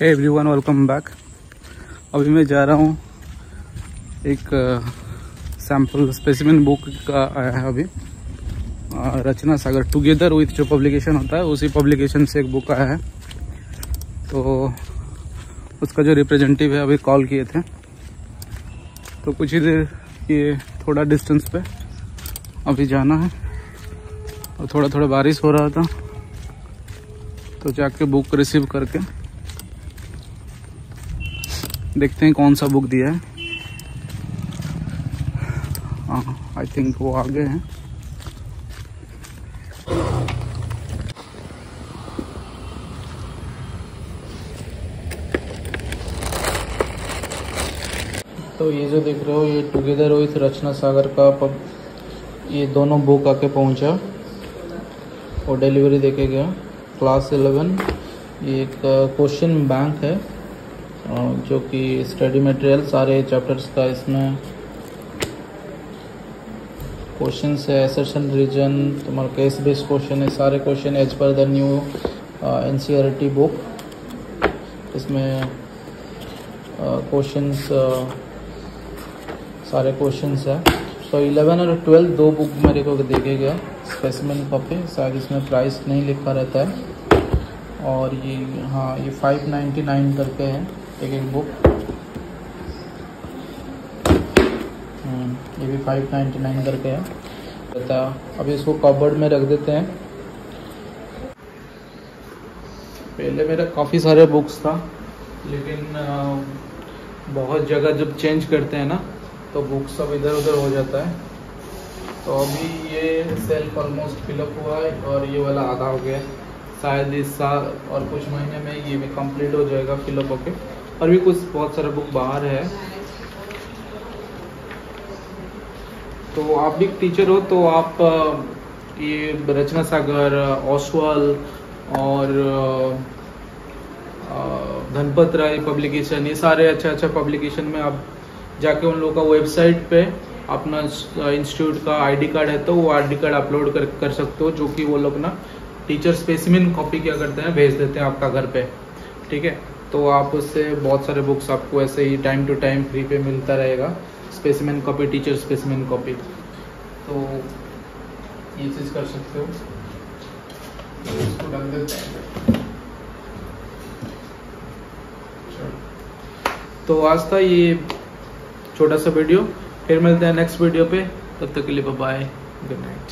Hey everyone welcome back अभी मैं जा रहा हूँ एक सैंपल स्पेसिमेन बुक का आया है अभी। रचना सागर। टुगेदर विथ जो पब्लिकेशन होता है, उसी पब्लिकेशन से एक बुक आया है। तो उसका जो रिप्रेजेंटेटिव है, अभी कॉल किए थे। तो कुछ ही देर ये थोड़ा डिस्टेंस पे अभी जाना है। और थोड़ा थोड़ा बारिश हो रहा था। तो जाके बुक रिसीव करके देखते हैं कौन सा बुक दिया है। आई थिंक वो आगे हैं। तो ये जो देख रहे हो, ये टुगेदर विथ रचना सागर का पब ये दोनों बुक आके पहुँचा और डिलीवरी देके गया। क्लास इलेवन ये एक क्वेश्चन बैंक है। जो कि स्टडी मटेरियल सारे चैप्टर्स का इसमें क्वेश्चन है एसेशन रीजन तुम्हारा केस बेस्ड क्वेश्चन है, सारे question as per the new N C R T book इसमें क्वेश्चंस सारे क्वेश्चंस है। तो इलेवन और ट्वेल्व दो बुक मेरे को देखे गया स्पेसिमेन कॉपी शायद इसमें प्राइस नहीं लिखा रहता है। और ये हाँ ये फाइव नाइन्टी नाइन करके है। एक बुक हम्म, ये भी फाइव नाइन्टी नाइन करके है. बता अभी इसको कबर्ड में रख देते हैं. पहले मेरा काफ़ी सारे बुक्स था लेकिन बहुत जगह जब चेंज करते हैं ना तो बुक्स सब इधर उधर हो जाता है. तो अभी ये सेल्फ ऑलमोस्ट फिलअप हुआ है और ये वाला आधा हो गया शायद इस साल और कुछ महीने में ये भी कंप्लीट हो जाएगा फिलअप होके. और भी कुछ, बहुत सारा बुक बाहर है। तो आप भी टीचर हो तो आप ये रचना सागर ओसवाल और धनपत राय पब्लिकेशन ये सारे अच्छा अच्छा पब्लिकेशन में आप जाके उन लोगों का वेबसाइट पे अपना इंस्टीट्यूट का आईडी कार्ड है तो वो आईडी कार्ड अपलोड कर कर सकते हो, जो कि वो लोग ना टीचर स्पेसिमिन कॉपी क्या करते हैं, भेज देते हैं आपका घर पे। ठीक है? तो आप उससे बहुत सारे बुक्स आपको ऐसे ही टाइम टू टाइम फ्री पे मिलता रहेगा। Specimen copy teacher specimen copy तो ये चीज़ कर सकते हो। इसको डाल देते हैं। तो आज था ये छोटा सा वीडियो फिर मिलते हैं नेक्स्ट वीडियो पे। तब तक के लिए बाय गुड नाइट